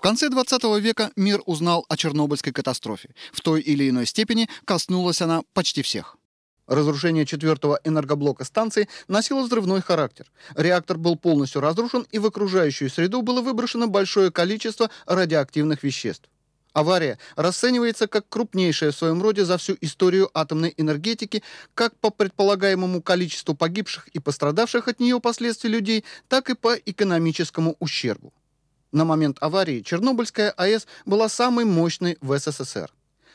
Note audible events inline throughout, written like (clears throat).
В конце 20 века мир узнал о Чернобыльской катастрофе. В той или иной степени коснулась она почти всех. Разрушение четвертого энергоблока станции носило взрывной характер. Реактор был полностью разрушен, и в окружающую среду было выброшено большое количество радиоактивных веществ. Авария расценивается как крупнейшая в своем роде за всю историю атомной энергетики, как по предполагаемому количеству погибших и пострадавших от нее последствий людей, так и по экономическому ущербу. На момент аварии Чернобыльская АЭС была самой мощной в СССР.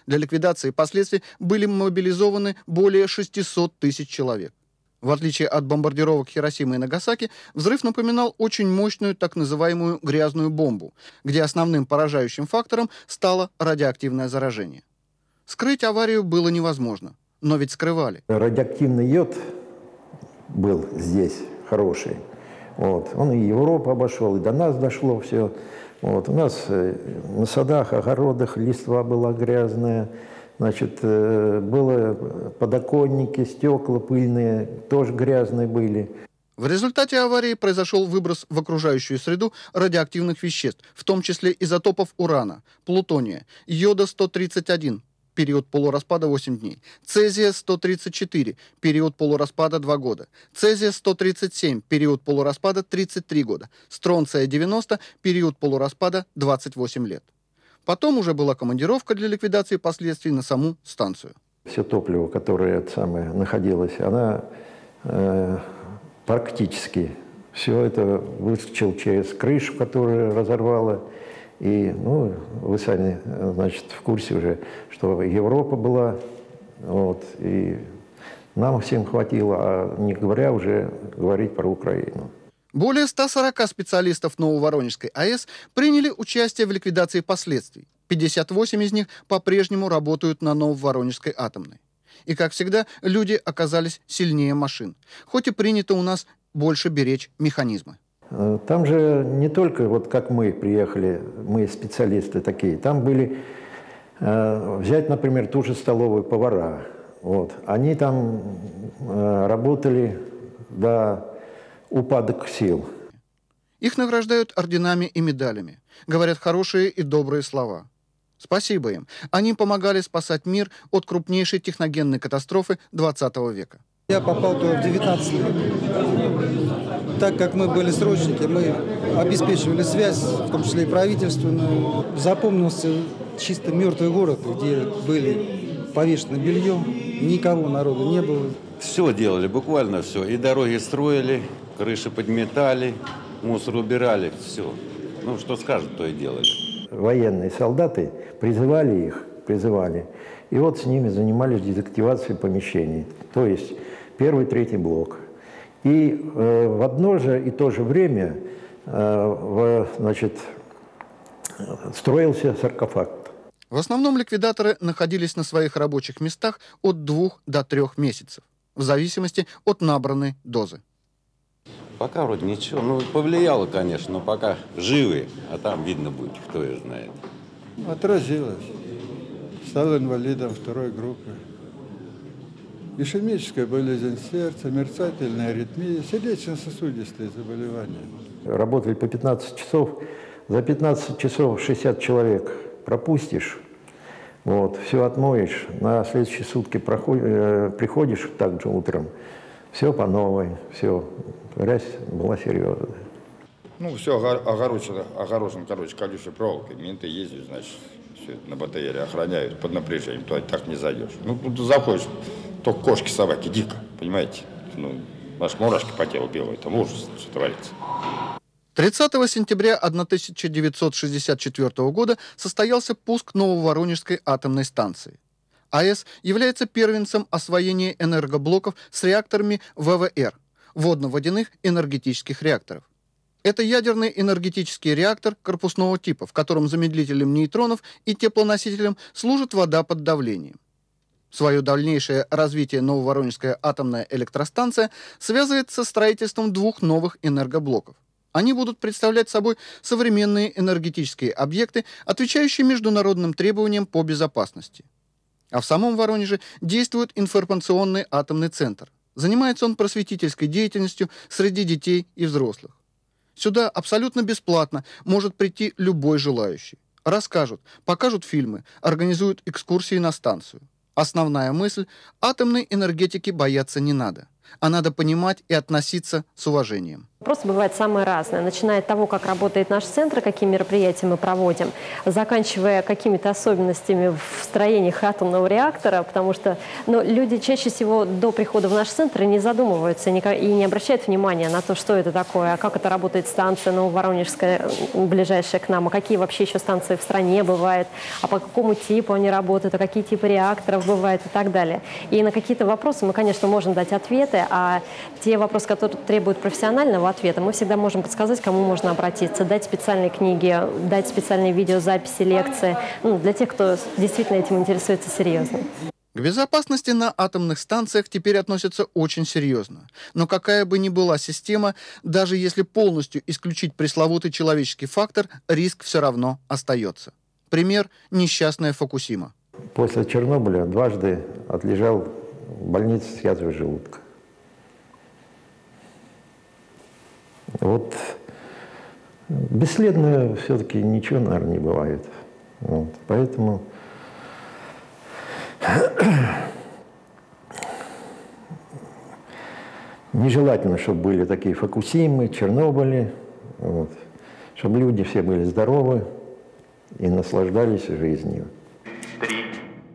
Для ликвидации последствий были мобилизованы более 600 тысяч человек. В отличие от бомбардировок Хиросимы и Нагасаки, взрыв напоминал очень мощную так называемую грязную бомбу, где основным поражающим фактором стало радиоактивное заражение. Скрыть аварию было невозможно, но ведь скрывали. Радиоактивный йод был здесь хороший. Вот. Он и Европу обошел, и до нас дошло все. Вот. У нас э, на садах, огородах листва была грязная, значит, э, было подоконники, стекла пыльные, тоже грязные были. В результате аварии произошел выброс в окружающую среду радиоактивных веществ, в том числе изотопов урана, плутония, йода-131, период полураспада 8 дней, цезия-134, период полураспада 2 года, цезия-137, период полураспада 33 года, стронция-90, период полураспада 28 лет. Потом уже была командировка для ликвидации последствий на саму станцию. Все топливо, которое самое, находилось, она э, практически все это выскочил через крышу, которую разорвала, и, ну, вы сами, значит, в курсе уже, что Европа была, вот, и нам всем хватило, а не говоря уже говорить про Украину. Более 140 специалистов Нововоронежской АЭС приняли участие в ликвидации последствий. 58 из них по-прежнему работают на Нововоронежской атомной. И, как всегда, люди оказались сильнее машин. Хоть и принято у нас больше беречь механизмы. Э, там же не только вот как мы приехали, мы специалисты такие, там были, э, взять, например, ту же столовую повара, вот, они там э, работали до упадок сил. Их награждают орденами и медалями, говорят хорошие и добрые слова. Спасибо им. Они помогали спасать мир от крупнейшей техногенной катастрофы 20 века. Я попал туда в 19 лет так как мы были срочники, мы обеспечивали связь, в том числе и правительственную. Запомнился чисто мертвый город, где были повешены бельем, никого народу не было. Все делали, буквально все. И дороги строили, крыши подметали, мусор убирали, все. Ну, что скажут, то и делали. Военные солдаты призывали их, призывали. И вот с ними занимались дезактивацией помещений. То есть первый, третий блок – и э, в одно же и то же время э, в, значит, строился саркофаг. В основном ликвидаторы находились на своих рабочих местах от двух до трех месяцев, в зависимости от набранной дозы. Пока вроде ничего. Ну, повлияло, конечно, но пока живы, а там видно будет, кто ее знает. Отразилось. Стал инвалидом второй группы ишемическая болезнь сердца, мерцательная аритмия, сердечно-сосудистые заболевания. Работали по 15 часов. За 15 часов 60 человек пропустишь, вот, все отмоешь, на следующие сутки проходишь, э, приходишь также утром, все по новой, все, грязь была серьезная. Ну, все огорожено, огорожено, короче, колючей проволокой, менты ездят, значит, все на БТРе охраняют под напряжением, туда так не зайдешь. Ну, тут заходишь, только кошки, собаки, дико, понимаете? Ну, аж мурашки по телу белые, там ужас, что творится. 30 сентября 1964 года состоялся пуск Нововоронежской атомной станции. АЭС является первенцем освоения энергоблоков с реакторами ВВР – водно-водяных энергетических реакторов. Это ядерный энергетический реактор корпусного типа, в котором замедлителем нейтронов и теплоносителем служит вода под давлением. Свое дальнейшее развитие Нововоронежская атомная электростанция связывает со строительством двух новых энергоблоков. Они будут представлять собой современные энергетические объекты, отвечающие международным требованиям по безопасности. А в самом Воронеже действует информационный атомный центр. Занимается он просветительской деятельностью среди детей и взрослых. Сюда абсолютно бесплатно может прийти любой желающий. Расскажут, покажут фильмы, организуют экскурсии на станцию. Основная мысль – атомной энергетики бояться не надо, а надо понимать и относиться с уважением. Просто бывает самое разное, начиная от того, как работает наш центр, какие мероприятия мы проводим, заканчивая какими-то особенностями в строениях атомного реактора, потому что ну, люди чаще всего до прихода в наш центр не задумываются и не обращают внимания на то, что это такое, а как это работает станция Нововоронежская, ближайшая к нам, а какие вообще еще станции в стране бывают, а по какому типу они работают, а какие типы реакторов бывают и так далее. И на какие-то вопросы мы, конечно, можем дать ответы, а те вопросы, которые требуют профессионального ответа, мы всегда можем подсказать, кому можно обратиться, дать специальные книги, дать специальные видеозаписи, лекции, ну, для тех, кто действительно этим интересуется серьезно. К безопасности на атомных станциях теперь относятся очень серьезно. Но какая бы ни была система, даже если полностью исключить пресловутый человеческий фактор, риск все равно остается. Пример – несчастная Фукусима. После Чернобыля дважды отлежал в больнице с язвой желудка. Вот бесследно все-таки ничего, наверное, не бывает. Вот. Поэтому (clears throat) нежелательно, чтобы были такие Фокусимы, Чернобыли, вот. чтобы люди все были здоровы и наслаждались жизнью. Три,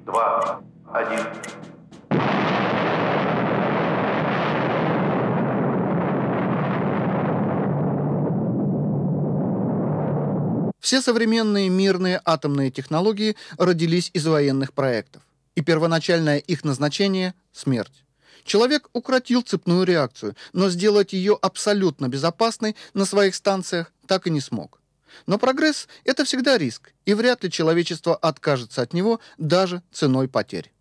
два, один. Все современные мирные атомные технологии родились из военных проектов. И первоначальное их назначение – смерть. Человек укротил цепную реакцию, но сделать ее абсолютно безопасной на своих станциях так и не смог. Но прогресс – это всегда риск, и вряд ли человечество откажется от него даже ценой потерь.